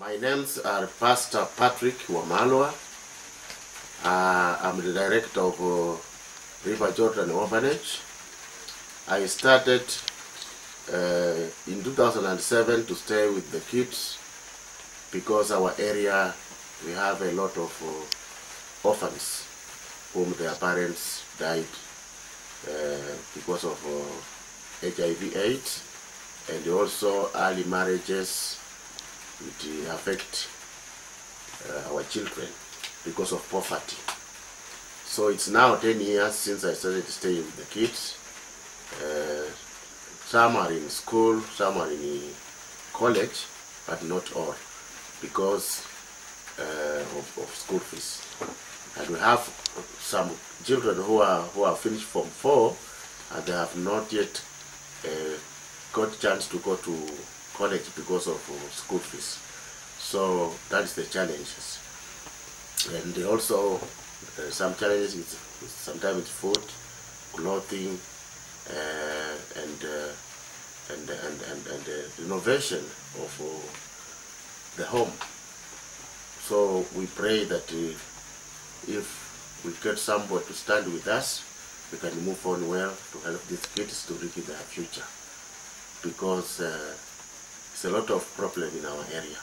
My names are Pastor Patrick Wamalwa. Uh, I'm the director of uh, River Jordan Orphanage. I started uh, in 2007 to stay with the kids because our area we have a lot of uh, orphans whom their parents died uh, because of uh, HIV AIDS and also early marriages which affect uh, our children because of poverty. So it's now 10 years since I started staying with the kids. Uh, some are in school, some are in college, but not all because uh, of, of school fees. And we have some children who are who are finished from four and they have not yet uh, got chance to go to college because of uh, school fees. So that is the challenges. And also uh, some challenges is, sometimes it's food, clothing, uh, and, uh, and and and and the renovation of uh, the home. So we pray that uh, if we get somebody to stand with us, we can move on well to help these kids to reach their future. Because uh, it's a lot of problem in our area.